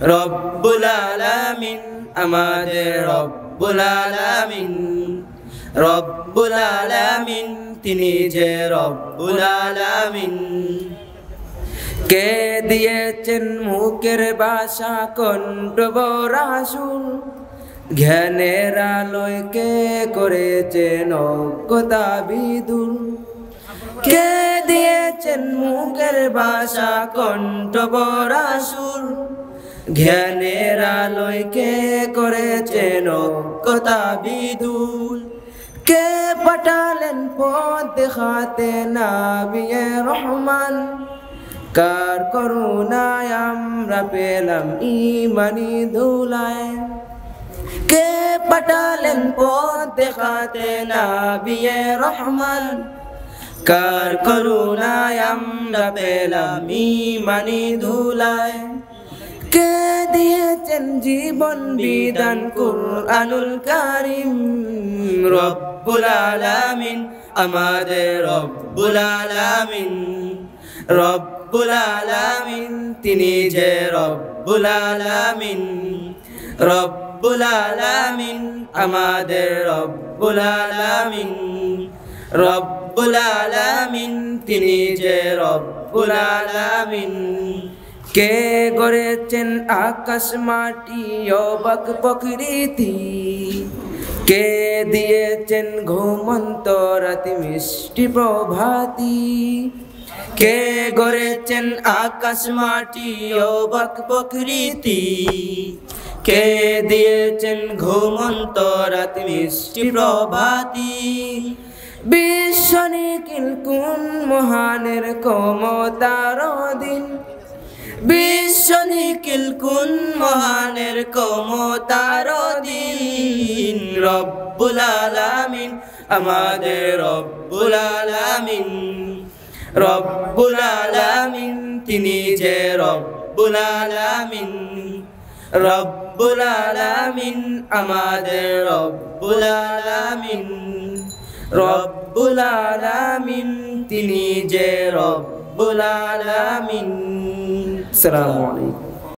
রব্বুল আলামিন, আমাদের রব্বুল আলামিন। রব্বুল আলামিন, তিনি যে রব্বুল আলামিন। কে দিয়েছেন মুখের বাসা কণ্ঠ বরাসুল জ্ঞানের আলোয় কে করেছেন অজ্ঞতা বিদুল? কে দিয়েছেন মুখের বাসা কণ্ঠ বরাসুল জ্ঞানের আলোয় কে করেছেন অজ্ঞতা বিদুল কে পাঠালেন পথ দেখাতে নাবিয়ে রহমান? কার করুণায় আমরা পেলাম ইমানি ধুলায়? কে পাঠালেন পথ দেখাতে না বিয়ে রহমান? কার করুণায় আমরা পেলাম ইমানি ধুলায়? কে দিয়েছেন জীবন বিধান? কুরআনুল কারিম। রব্বুল আলামিন, আমাদের রব্বুল আলামিন। রব্বুল আলামিন, তিনি যে রব্বুল আলামিন। রব্বুল আলামিন, আমাদের রব্বুল আলামিন। রব্বুল আলামিন, তিনি যে রব্বুল আলামিন। কে গড়েছেন আকাশ মাটি অবাক প্রকৃতি? কে দিয়েছেন ঘুমন্ত রাতি মিষ্টি প্রভাতি? কে গড়েছেন আকাশ মাটি অবাক প্রকৃতি? কে দিয়েছেন ঘুমন্ত রাতি মিষ্টি প্রভাতি? বিশ্ব নিখিল কোন মহানের কমতার দিন বিশ্ব নিখিল কোন মহানের কমতার দিন রব্বুল আলামিন, আমাদের রব্বুল আলামিন। রব্বুল আলামিন, তিনি যে রব্বুল আলামিন। রব্বুল আলামিন, আমাদের রব্বুল আলামিন। রব্বুল আলামিন, তিনি যে রব্বুল আলামিন আসসালামু আলাইকুম